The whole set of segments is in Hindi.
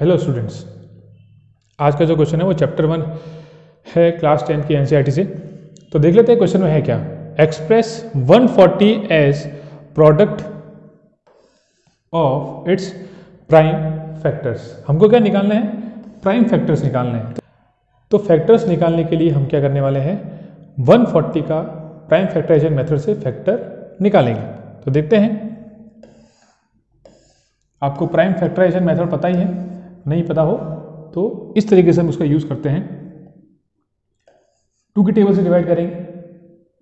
हेलो स्टूडेंट्स आज का जो क्वेश्चन है वो चैप्टर वन है क्लास टेन की एनसीईआरटी से। तो देख लेते हैं क्वेश्चन में है क्या। Express 140 as product of its prime factors हमको क्या निकालना है? प्राइम फैक्टर्स निकालना है। तो फैक्टर्स निकालने के लिए हम क्या करने वाले हैं? 140 का प्राइम फैक्टराइजेशन मेथड से फैक्टर निकालेंगे। तो देखते हैं। आपको प्राइम फैक्टराइजेशन मेथड पता ही है। नहीं पता हो तो इस तरीके से हम उसका यूज़ करते हैं। टू की टेबल से डिवाइड करेंगे।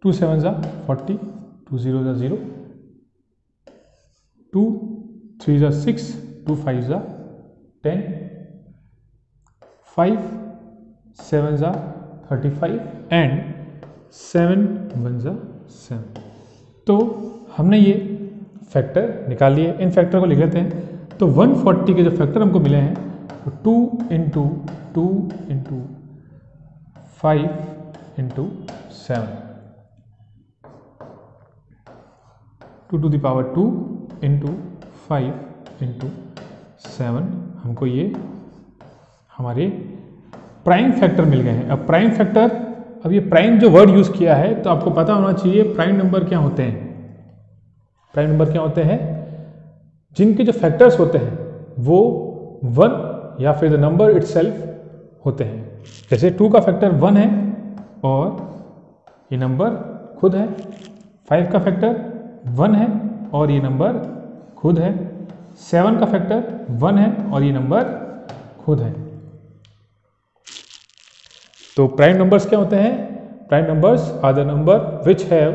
टू सेवन ज़ा फोर्टी टू ज़ीरो ज़ा ज़ीरो टू थ्री ज़ा सिक्स टू फाइव ज़ा टेन फाइव सेवन ज़ा thirty five and seven one ज़ा सेवन तो हमने ये फैक्टर निकाल लिए। इन फैक्टर को लिख लेते हैं। तो 140 के जो फैक्टर हमको मिले हैं two into two into five into seven two to the power two into five into seven हमको ये हमारे प्राइम फैक्टर मिल गए हैं। अब प्राइम फैक्टर अब ये प्राइम जो वर्ड यूज़ किया है तो आपको पता होना चाहिए प्राइम नंबर क्या होते हैं। प्राइम नंबर क्या होते हैं? जिनके जो फैक्टर्स होते हैं, वो वन या फिर द नंबर इट्सेल्फ होते हैं। जैसे टू का फैक्टर वन है और ये नंबर खुद है। फाइव का फैक्टर वन है और ये नंबर खुद है। सेवन का फैक्टर वन है और ये नंबर खुद है। तो प्राइम नंबर्स क्या होते हैं? Prime numbers are the number which have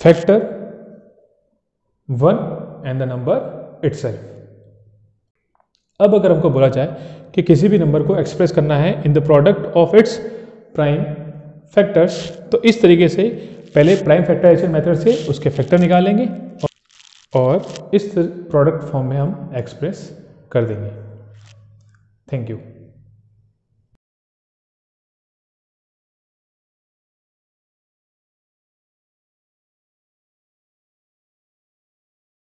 factor one and the number itself अब अगर हमको बोला जाए कि किसी भी नंबर को एक्सप्रेस करना है in the product of its prime factors तो इस तरीके से पहले प्राइम फैक्टराइजेशन मेथड से उसके फैक्टर निकालेंगे और इस प्रोडक्ट फॉर्म में हम एक्सप्रेस कर देंगे। Thank you